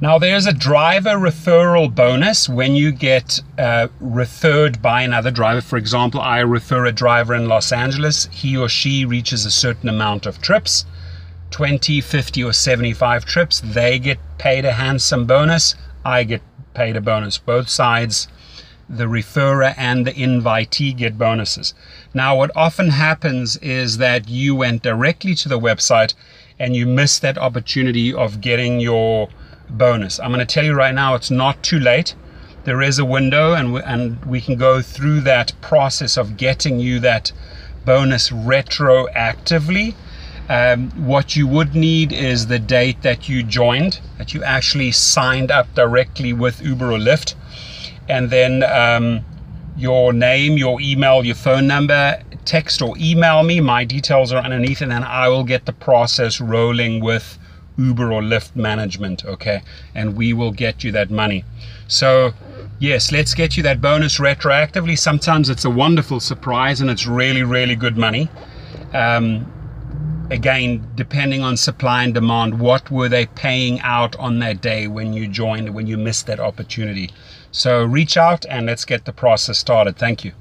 Now, there's a driver referral bonus when you get uh, referred by another driver. For example, I refer a driver in Los Angeles, he or she reaches a certain amount of trips 20, 50, or 75 trips. They get paid a handsome bonus. I get paid a bonus. Both sides, the referrer and the invitee, get bonuses. Now, what often happens is that you went directly to the website and you missed that opportunity of getting your bonus. I'm going to tell you right now, it's not too late. There is a window, and we, and we can go through that process of getting you that bonus retroactively. Um, what you would need is the date that you joined, that you actually signed up directly with Uber or Lyft, and then um, your name, your email, your phone number, text or email me. My details are underneath, and then I will get the process rolling with Uber or Lyft management, okay? And we will get you that money. So, yes, let's get you that bonus retroactively. Sometimes it's a wonderful surprise and it's really, really good money. Um, again, depending on supply and demand, what were they paying out on that day when you joined, when you missed that opportunity? So reach out and let's get the process started. Thank you.